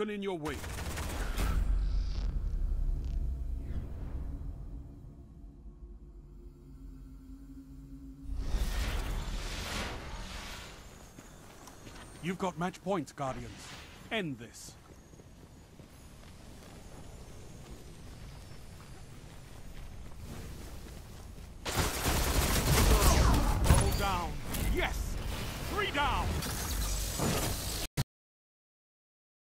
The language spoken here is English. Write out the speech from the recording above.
In your wake. You've got match points, Guardians. End this. Down. Yes! Three down!